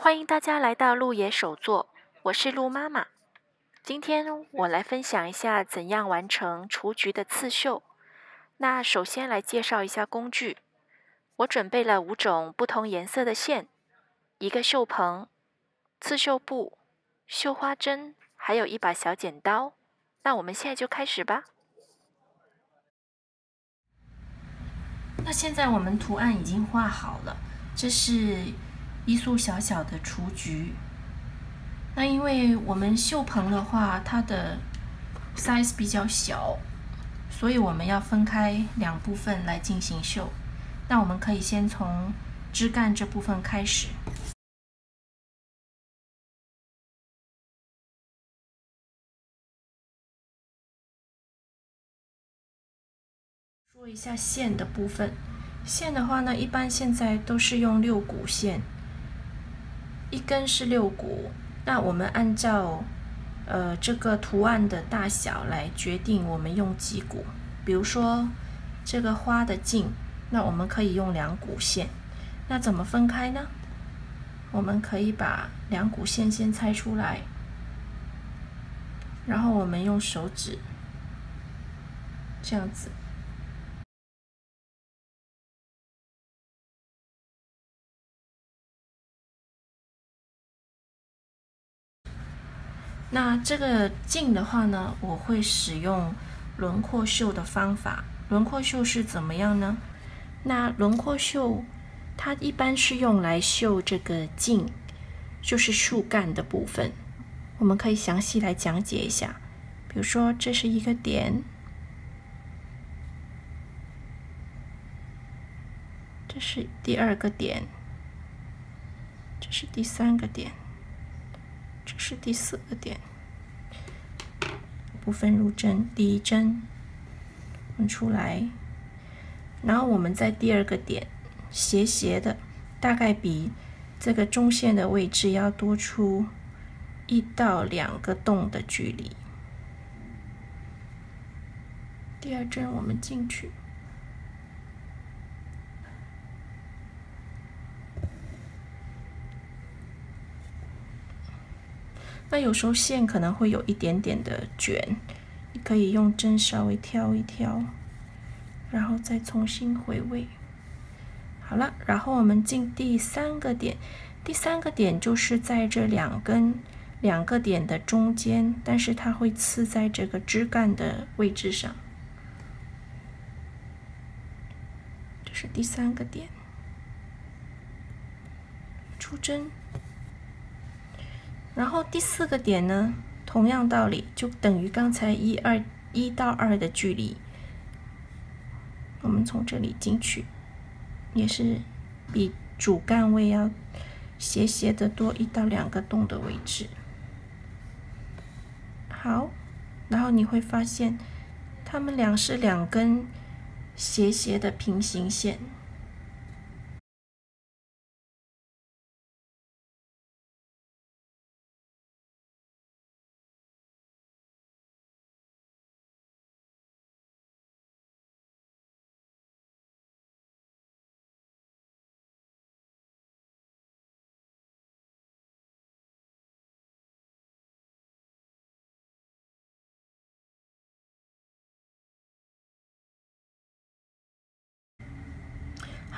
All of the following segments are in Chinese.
欢迎大家来到鹿野手作，我是鹿妈妈。今天我来分享一下怎样完成雏菊的刺绣。那首先来介绍一下工具，我准备了五种不同颜色的线，一个绣棚、刺绣布、绣花针，还有一把小剪刀。那我们现在就开始吧。那现在我们图案已经画好了，这是一束小小的雏菊。那因为我们绣棚的话，它的 size 比较小。所以我们要分开两部分来进行绣。那我们可以先从枝干这部分开始。说一下线的部分，线的话呢，一般现在都是用六股线，一根是六股。那我们按照。呃，这个图案的大小来决定我们用几股。比如说这个花的茎，那我们可以用两股线。那怎么分开呢？我们可以把两股线先拆出来，然后我们用手指这样子。那这个镜的话呢，我会使用轮廓绣的方法。轮廓绣是怎么样呢？那轮廓绣它一般是用来绣这个茎，就是树干的部分。我们可以详细来讲解一下。比如说，这是一个点，这是第二个点，这是第三个点。这是第四个点，部分入针，第一针出来，然后我们在第二个点斜斜的，大概比这个中线的位置要多出一到两个洞的距离。第二针我们进去。那有时候线可能会有一点点的卷，你可以用针稍微挑一挑，然后再重新回位。好了，然后我们进第三个点，第三个点就是在这两根两个点的中间，但是它会刺在这个枝干的位置上，这是第三个点，出针。然后第四个点呢，同样道理，就等于刚才一二一到二的距离。我们从这里进去，也是比主干位要斜斜的多一到两个洞的位置。好，然后你会发现，它们俩是两根斜斜的平行线。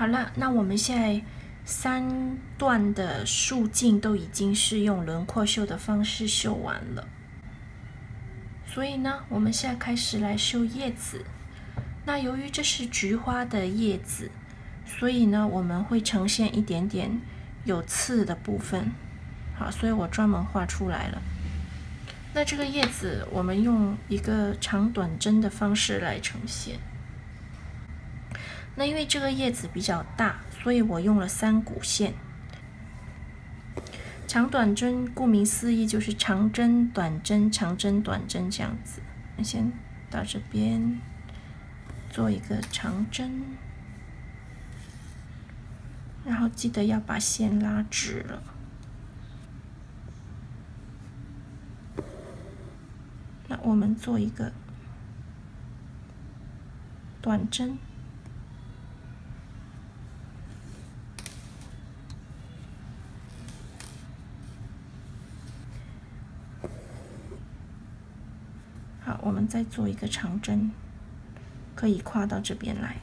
好了，那我们现在三段的竖茎都已经是用轮廓绣的方式绣完了，所以呢，我们现在开始来绣叶子。那由于这是菊花的叶子，所以呢，我们会呈现一点点有刺的部分。好，所以我专门画出来了。那这个叶子，我们用一个长短针的方式来呈现。那因为这个叶子比较大，所以我用了三股线。长短针，顾名思义就是长针、短针、长针、短针这样子。先到这边做一个长针，然后记得要把线拉直了。那我们做一个短针。我们再做一个长针，可以跨到这边来。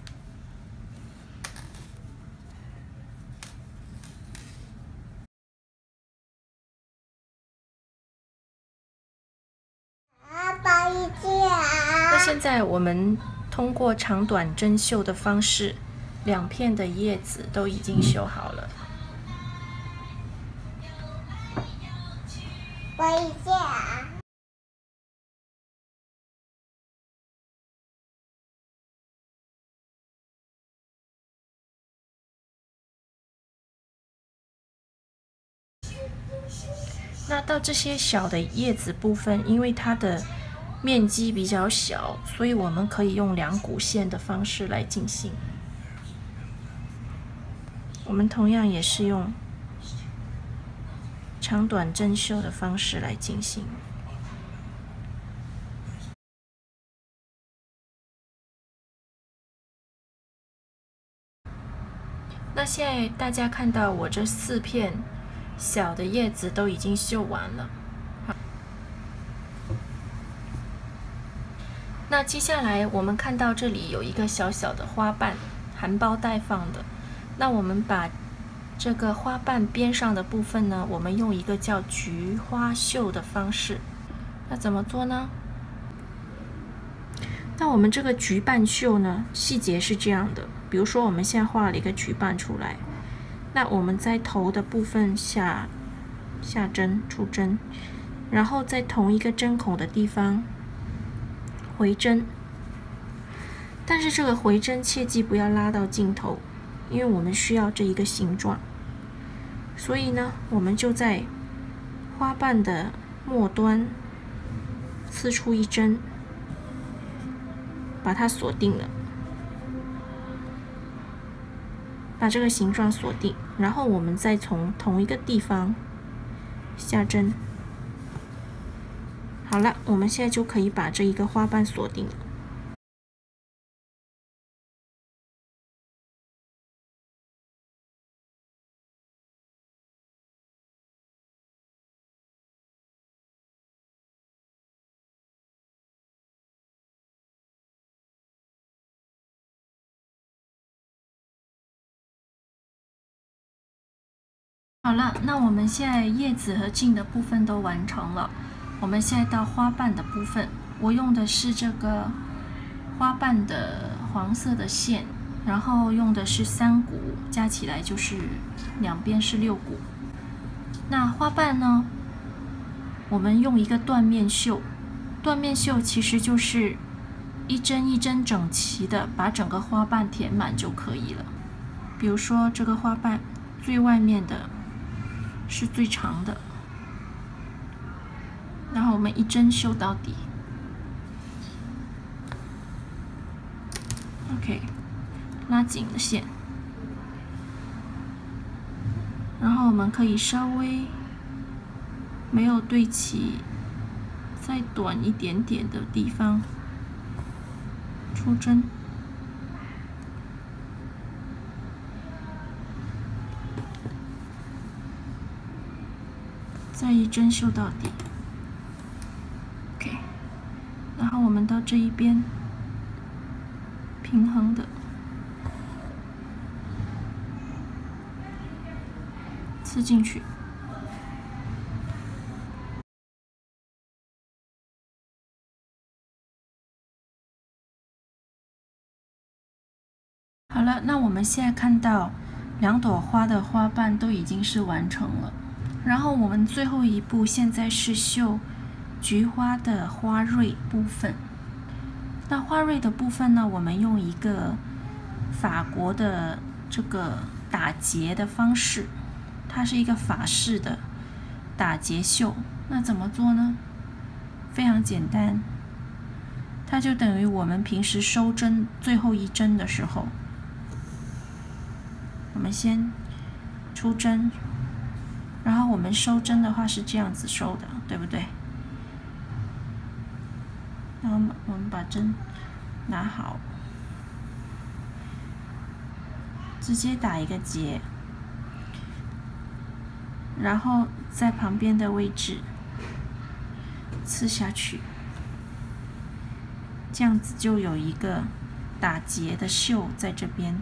那现在我们通过长短针绣的方式，两片的叶子都已经绣好了。一下。那到这些小的叶子部分，因为它的面积比较小，所以我们可以用两股线的方式来进行。我们同样也是用长短针绣的方式来进行。那现在大家看到我这四片。小的叶子都已经绣完了，那接下来我们看到这里有一个小小的花瓣，含苞待放的。那我们把这个花瓣边上的部分呢，我们用一个叫菊花绣的方式。那怎么做呢？那我们这个菊瓣绣呢，细节是这样的。比如说，我们现在画了一个菊瓣出来。那我们在头的部分下下针出针，然后在同一个针孔的地方回针，但是这个回针切记不要拉到尽头，因为我们需要这一个形状，所以呢，我们就在花瓣的末端刺出一针，把它锁定了。把这个形状锁定，然后我们再从同一个地方下针。好了，我们现在就可以把这一个花瓣锁定了。好了，那我们现在叶子和茎的部分都完成了。我们现在到花瓣的部分，我用的是这个花瓣的黄色的线，然后用的是三股，加起来就是两边是六股。那花瓣呢，我们用一个缎面绣，缎面绣其实就是一针一针整齐的把整个花瓣填满就可以了。比如说这个花瓣最外面的。是最长的，然后我们一针绣到底，OK，拉紧了线，然后我们可以稍微没有对齐，再短一点点的地方出针。再一针绣到底，OK，然后我们到这一边平衡的刺进去。好了，那我们现在看到两朵花的花瓣都已经是完成了。然后我们最后一步，现在是绣菊花的花蕊部分。那花蕊的部分呢，我们用一个法国的这个打结的方式，它是一个法式的打结绣。那怎么做呢？非常简单，它就等于我们平时收针最后一针的时候，我们先出针。然后我们收针的话是这样子收的，对不对？然后我们把针拿好，直接打一个结，然后在旁边的位置刺下去。这样子就有一个打结的绣在这边。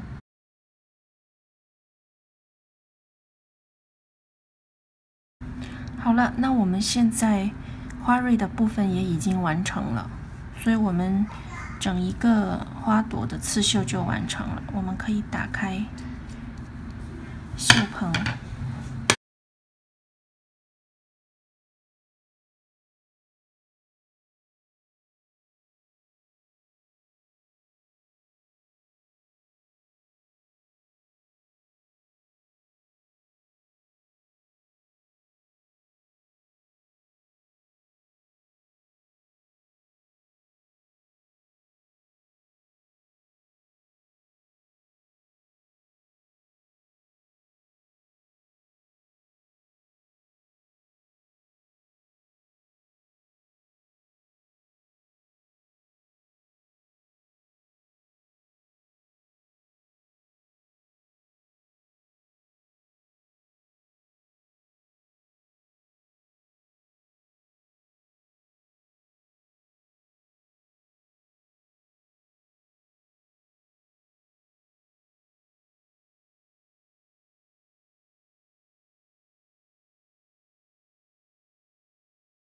好了，那我们现在花蕊的部分也已经完成了，所以我们整一个花朵的刺绣就完成了。我们可以打开绣棚。